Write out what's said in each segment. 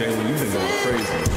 Jalen, you've been going crazy.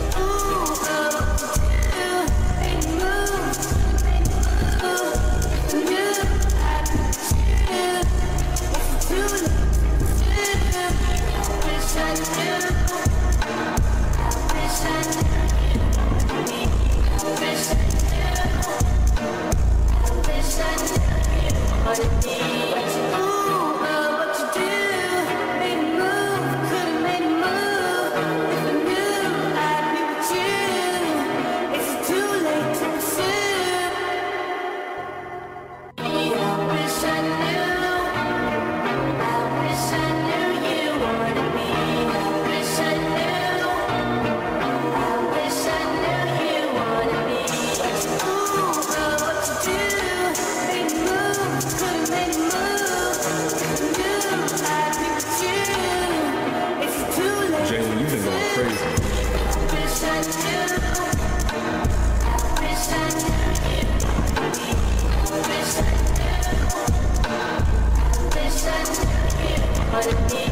Ooh. Let me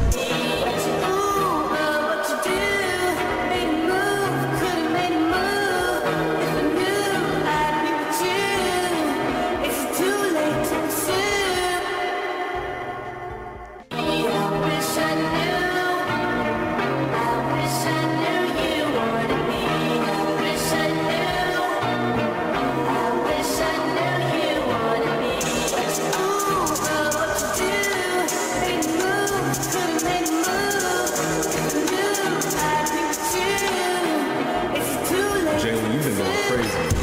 Yeah. Jalen, you've been going crazy.